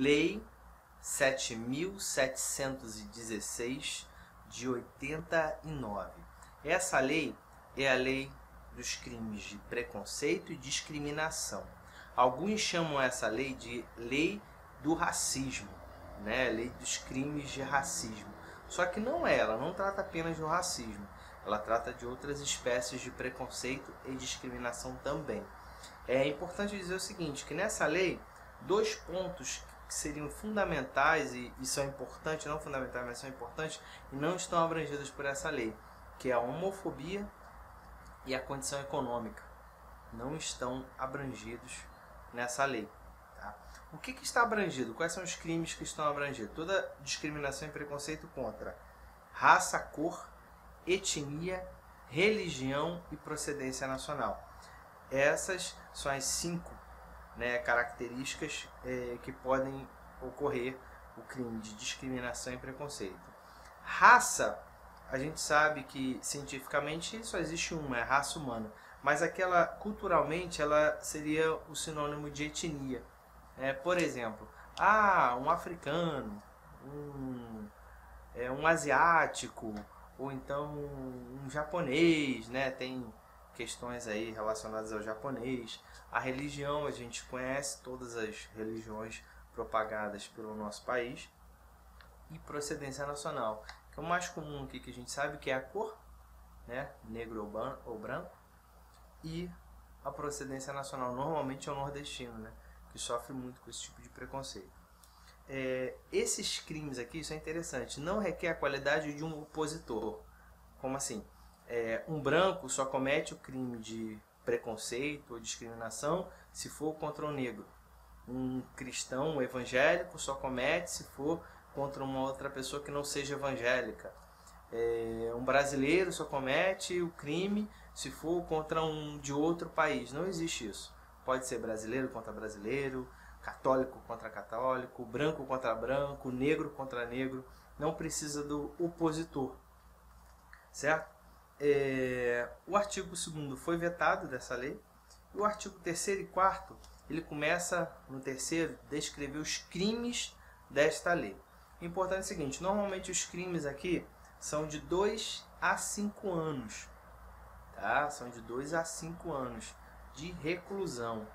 Lei 7.716 de 89. Essa lei é a lei dos crimes de preconceito e discriminação. Alguns chamam essa lei de lei do racismo, né? Lei dos crimes de racismo. Só que não é, ela não trata apenas do racismo. Ela trata de outras espécies de preconceito e discriminação também. É importante dizer o seguinte, que nessa lei, dois pontos que seriam fundamentais e, e são importantes, não fundamentais, mas são importantes, e não estão abrangidos por essa lei, que é a homofobia e a condição econômica. Não estão abrangidos nessa lei. Tá? O que, que está abrangido? Quais são os crimes que estão abrangidos? Toda discriminação e preconceito contra raça, cor, etnia, religião e procedência nacional. Essas são as cinco né, características é, que podem ocorrer o crime de discriminação e preconceito. Raça, a gente sabe que cientificamente só existe uma, é a raça humana, mas aquela culturalmente ela seria o sinônimo de etnia. É, por exemplo, ah, um africano, um, é, um asiático, ou então um japonês, né? Tem questões aí relacionadas ao japonês. A religião, a gente conhece todas as religiões propagadas pelo nosso país. E procedência nacional, que é o mais comum aqui que a gente sabe que é a cor, né? negro ou branco. E a procedência nacional, normalmente é o nordestino, né? que sofre muito com esse tipo de preconceito. É, esses crimes aqui, isso é interessante, não requer a qualidade de um opositor. Como assim? É, um branco só comete o crime de preconceito ou discriminação se for contra um negro. Um cristão um evangélico só comete se for contra uma outra pessoa que não seja evangélica. É, um brasileiro só comete o crime se for contra um de outro país. Não existe isso. Pode ser brasileiro contra brasileiro, católico contra católico, branco contra branco, negro contra negro. Não precisa do opositor. Certo? É, o artigo 2 foi vetado dessa lei. O artigo 3 e 4 ele começa no terceiro descrever os crimes desta lei. O importante é o seguinte, normalmente os crimes aqui são de 2 a 5 anos. Tá? São de 2 a 5 anos de reclusão.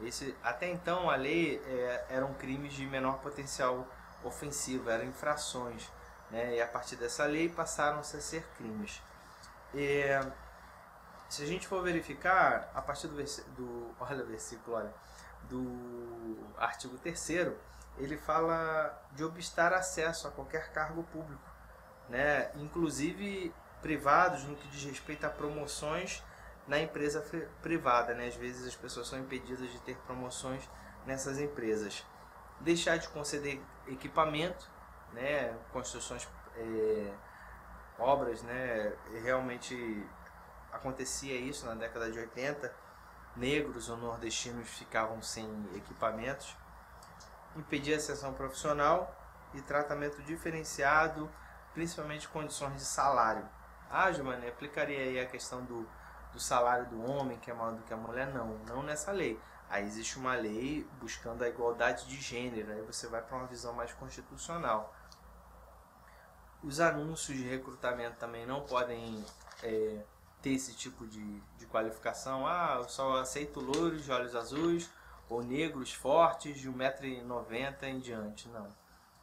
Esse, até então a lei é, eram crimes de menor potencial ofensivo, eram infrações. Né? E a partir dessa lei passaram -se a ser crimes. É, se a gente for verificar, a partir do, do, olha o versículo, olha, do artigo 3 ele fala de obstar acesso a qualquer cargo público, né? inclusive privados no que diz respeito a promoções na empresa privada. Né? Às vezes as pessoas são impedidas de ter promoções nessas empresas. Deixar de conceder equipamento, né? construções é, obras, né? Realmente acontecia isso na década de 80. Negros ou nordestinos ficavam sem equipamentos. Impedia a sessão profissional e tratamento diferenciado, principalmente condições de salário. Ah, Giovanni, aplicaria aí a questão do, do salário do homem, que é maior do que a mulher? Não, não nessa lei. Aí existe uma lei buscando a igualdade de gênero, aí você vai para uma visão mais constitucional. Os anúncios de recrutamento também não podem é, ter esse tipo de, de qualificação. Ah, eu só aceito louros de olhos azuis ou negros fortes de 1,90m em diante. Não.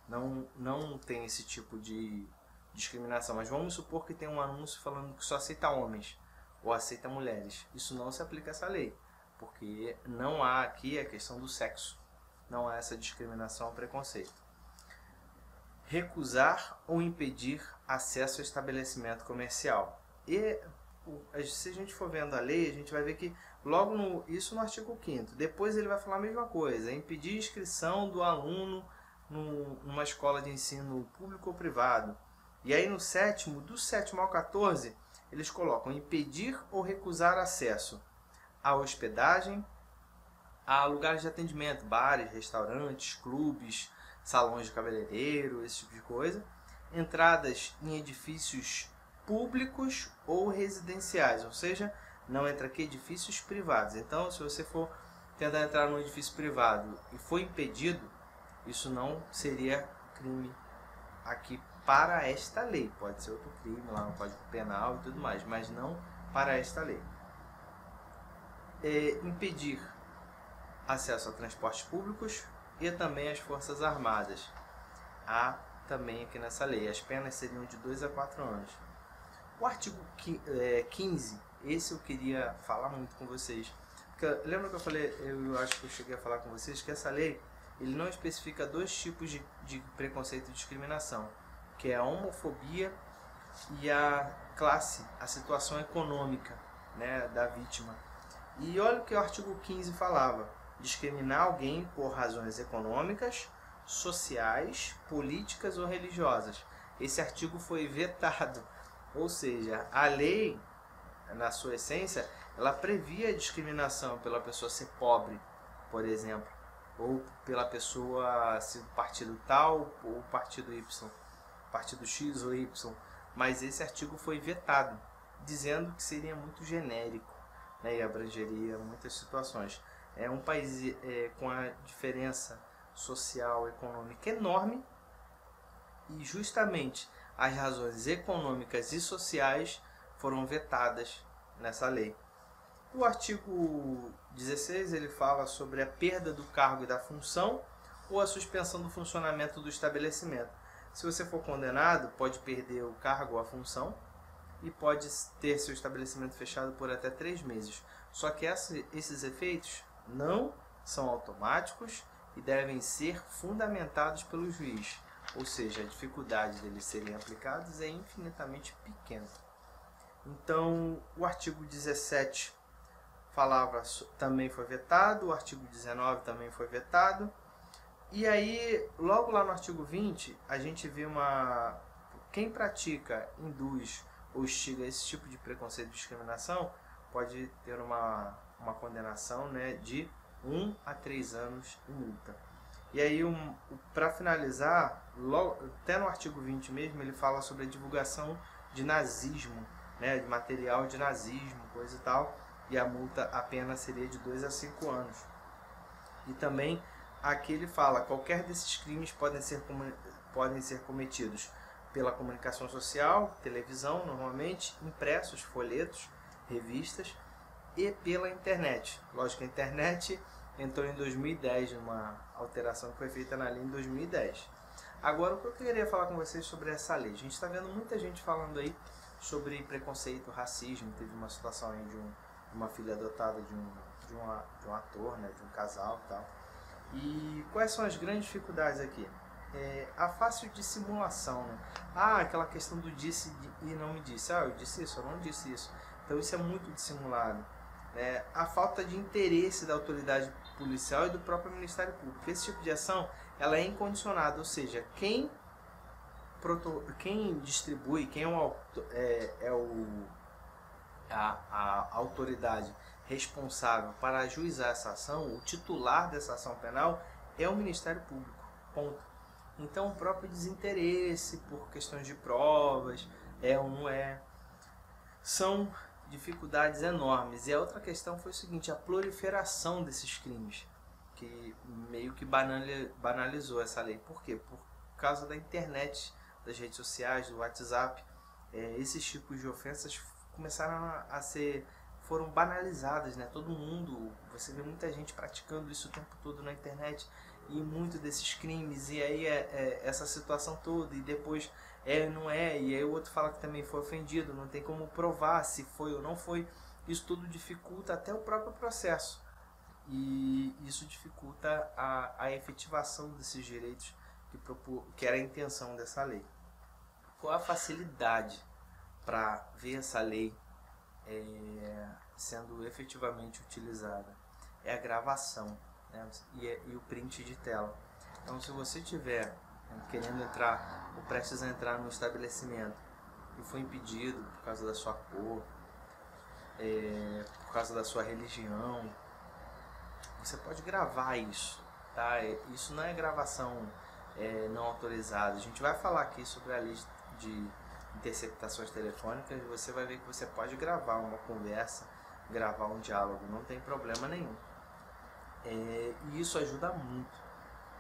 não. Não tem esse tipo de discriminação. Mas vamos supor que tem um anúncio falando que só aceita homens ou aceita mulheres. Isso não se aplica a essa lei, porque não há aqui a questão do sexo. Não há essa discriminação ou preconceito recusar ou impedir acesso ao estabelecimento comercial. E se a gente for vendo a lei, a gente vai ver que logo no isso no artigo 5 depois ele vai falar a mesma coisa, impedir inscrição do aluno numa escola de ensino público ou privado. E aí no sétimo, do sétimo ao 14, eles colocam impedir ou recusar acesso à hospedagem, a lugares de atendimento, bares, restaurantes, clubes, salões de cabeleireiro, esse tipo de coisa. Entradas em edifícios públicos ou residenciais, ou seja, não entra aqui edifícios privados. Então, se você for tentar entrar num edifício privado e for impedido, isso não seria crime aqui para esta lei. Pode ser outro crime lá no Código Penal e tudo mais, mas não para esta lei. É, impedir acesso a transportes públicos e também às Forças Armadas. Há também aqui nessa lei. As penas seriam de 2 a 4 anos. O artigo 15, é, esse eu queria falar muito com vocês. Porque, lembra que eu falei, eu acho que eu cheguei a falar com vocês, que essa lei ele não especifica dois tipos de, de preconceito e discriminação, que é a homofobia e a classe, a situação econômica né, da vítima. E olha o que o artigo 15 falava: discriminar alguém por razões econômicas, sociais, políticas ou religiosas. Esse artigo foi vetado, ou seja, a lei, na sua essência, ela previa a discriminação pela pessoa ser pobre, por exemplo, ou pela pessoa ser do partido tal ou partido Y, partido X ou Y. Mas esse artigo foi vetado, dizendo que seria muito genérico né, e abrangeria muitas situações. É um país é, com a diferença social, econômica enorme e justamente as razões econômicas e sociais foram vetadas nessa lei. O artigo 16 ele fala sobre a perda do cargo e da função ou a suspensão do funcionamento do estabelecimento. Se você for condenado, pode perder o cargo ou a função e pode ter seu estabelecimento fechado por até três meses. Só que esses efeitos não são automáticos e devem ser fundamentados pelo juiz, ou seja, a dificuldade deles serem aplicados é infinitamente pequena. Então, o artigo 17 falava também foi vetado, o artigo 19 também foi vetado. E aí, logo lá no artigo 20, a gente vê uma quem pratica, induz ou instiga esse tipo de preconceito e discriminação pode ter uma, uma condenação né, de 1 um a 3 anos de multa. E aí, um, para finalizar, logo, até no artigo 20 mesmo, ele fala sobre a divulgação de nazismo, né, de material de nazismo, coisa e tal e a multa apenas seria de 2 a 5 anos. E também aqui ele fala, qualquer desses crimes podem ser, podem ser cometidos pela comunicação social, televisão normalmente, impressos, folhetos, revistas e pela internet. Lógico a internet entrou em 2010, numa alteração que foi feita na lei em 2010. Agora, o que eu queria falar com vocês sobre essa lei? A gente está vendo muita gente falando aí sobre preconceito, racismo. Teve uma situação aí de um uma filha adotada de um, de, uma, de um ator, né, de um casal e tal. E quais são as grandes dificuldades aqui? É, a fácil dissimulação, né? Ah, aquela questão do disse e não me disse. Ah, eu disse isso, eu não disse isso. Então isso é muito dissimulado. É, a falta de interesse da autoridade policial e do próprio Ministério Público. Esse tipo de ação ela é incondicionada, ou seja, quem, quem distribui, quem é o, é, é o a, a autoridade responsável para ajuizar essa ação, o titular dessa ação penal, é o Ministério Público. Ponto. Então, o próprio desinteresse por questões de provas, é ou não é, são dificuldades enormes. E a outra questão foi o seguinte: a proliferação desses crimes, que meio que banalizou essa lei. Por quê? Por causa da internet, das redes sociais, do WhatsApp. É, esses tipos de ofensas começaram a ser foram banalizadas, né? Todo mundo, você vê muita gente praticando isso o tempo todo na internet e muito desses crimes e aí é, é, essa situação toda e depois é não é e aí o outro fala que também foi ofendido, não tem como provar se foi ou não foi. Isso tudo dificulta até o próprio processo e isso dificulta a, a efetivação desses direitos que, propor, que era a intenção dessa lei. Qual a facilidade para ver essa lei é, sendo efetivamente utilizada é a gravação né? e, é, e, o print de tela. Então, se você tiver né, querendo entrar ou prestes a entrar no estabelecimento e foi impedido por causa da sua cor, é, por causa da sua religião, você pode gravar isso. Tá? É, isso não é gravação é, não autorizada. A gente vai falar aqui sobre a lei de interceptações telefônicas, você vai ver que você pode gravar uma conversa, gravar um diálogo, não tem problema nenhum. É, e isso ajuda muito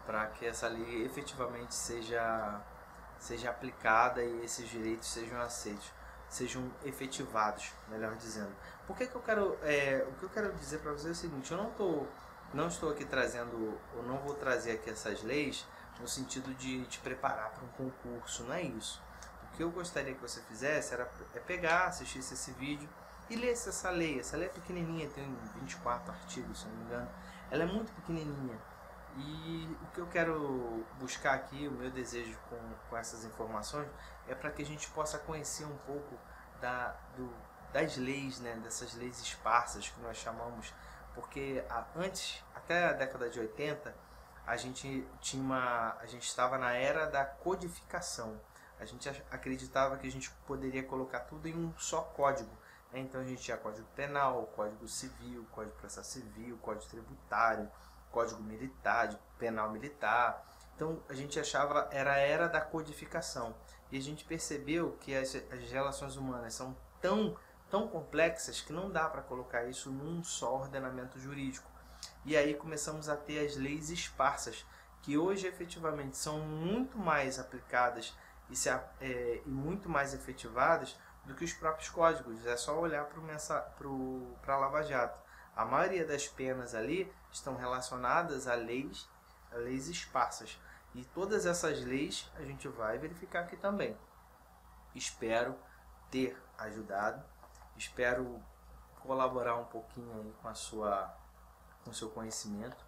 para que essa lei efetivamente seja, seja aplicada e esses direitos sejam aceitos, sejam efetivados, melhor dizendo. Por que, que eu quero, é, o que eu quero dizer para vocês é o seguinte, eu não, tô, não estou aqui trazendo, eu não vou trazer aqui essas leis no sentido de te preparar para um concurso, não é isso. O que eu gostaria que você fizesse era é pegar, assistisse esse vídeo e lesse essa lei. Essa lei é pequenininha, tem 24 artigos, se não me engano. Ela é muito pequenininha. E o que eu quero buscar aqui, o meu desejo com, com essas informações, é para que a gente possa conhecer um pouco da, do, das leis, né, dessas leis esparsas que nós chamamos, porque a, antes, até a década de 80, a gente tinha uma, a gente estava na era da codificação. A gente acreditava que a gente poderia colocar tudo em um só código. Então a gente tinha código penal, código civil, código processo civil, código tributário, código militar, penal militar. Então a gente achava era a era da codificação e a gente percebeu que as, as relações humanas são tão tão complexas que não dá para colocar isso num só ordenamento jurídico. E aí começamos a ter as leis esparsas, que hoje efetivamente são muito mais aplicadas e, se, é, e muito mais efetivadas do que os próprios códigos. É só olhar para a Lava Jato. A maioria das penas ali estão relacionadas a leis, a leis esparsas. E todas essas leis a gente vai verificar aqui também. Espero ter ajudado. Espero colaborar um pouquinho aí com a sua com o seu conhecimento.